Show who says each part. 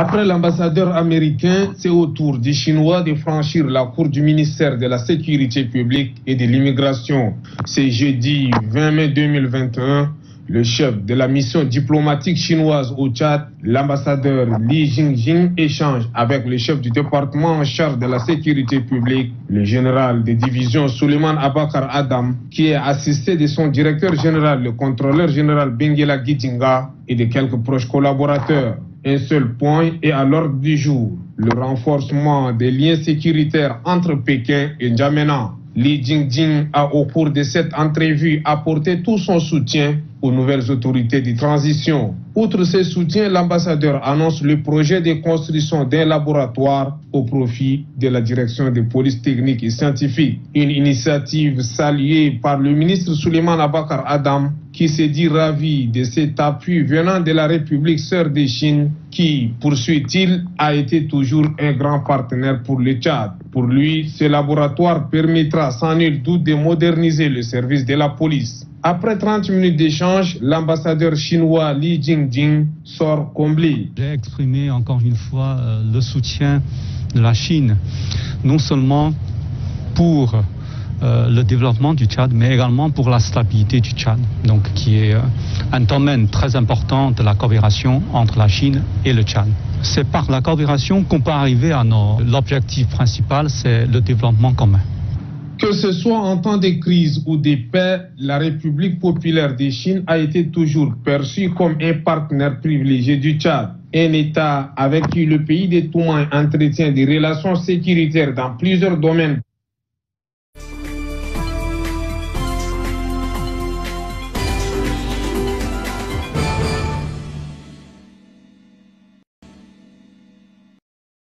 Speaker 1: Après l'ambassadeur américain, c'est au tour des Chinois de franchir la cour du ministère de la Sécurité publique et de l'immigration. C'est jeudi 20 mai 2021 le chef de la mission diplomatique chinoise au Tchad, l'ambassadeur Li Jingjing, échange avec le chef du département en charge de la sécurité publique, le général de division Suleiman Abakar Adam, qui est assisté de son directeur général, le contrôleur général Bengela Gidinga, et de quelques proches collaborateurs. Un seul point est à l'ordre du jour, le renforcement des liens sécuritaires entre Pékin et N'Djamena. Li Jingjing a au cours de cette entrevue apporté tout son soutien aux nouvelles autorités de transition. Outre ce soutien, l'ambassadeur annonce le projet de construction d'un laboratoire au profit de la direction des polices techniques et scientifiques. Une initiative saluée par le ministre Suleiman Abakar Adam qui s'est dit ravi de cet appui venant de la République sœur de Chine qui, poursuit-il, a été toujours un grand partenaire pour le Tchad. Pour lui, ce laboratoire permettra sans nul doute de moderniser le service de la police. Après 30 minutes d'échange, l'ambassadeur chinois Li Jingjing sort comblé.
Speaker 2: J'ai exprimé encore une fois euh, le soutien de la Chine, non seulement pour euh, le développement du Tchad, mais également pour la stabilité du Tchad, donc qui est euh, un domaine très important de la coopération entre la Chine et le Tchad. C'est par la coopération qu'on peut arriver à nos... L'objectif principal, c'est le développement commun.
Speaker 1: Que ce soit en temps de crise ou de paix, la République populaire de Chine a été toujours perçue comme un partenaire privilégié du Tchad, un État avec qui le pays de Touman entretient des relations sécuritaires dans plusieurs domaines.